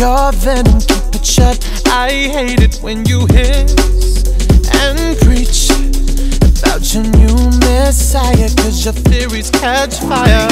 Your venom, keep it shut. I hate it when you hiss and preach about your new messiah, cause your theories catch fire.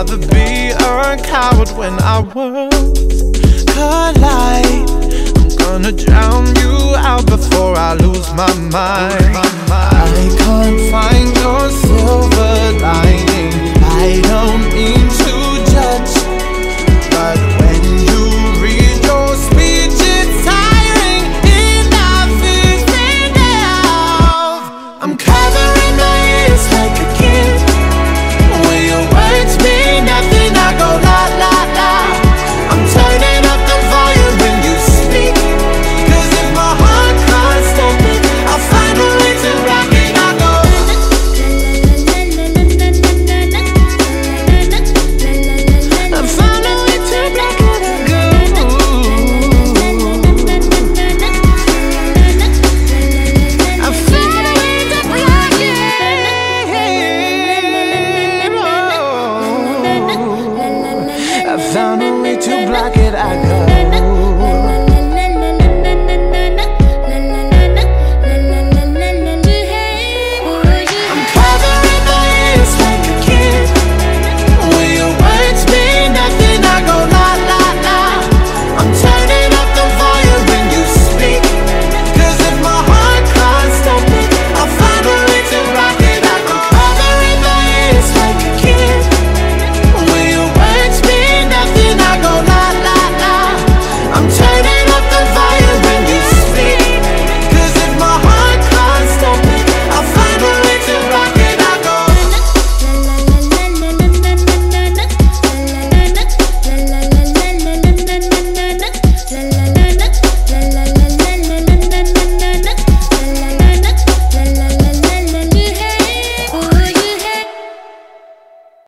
rather be a coward when our worlds collide I'm gonna drown you out before I lose my mind.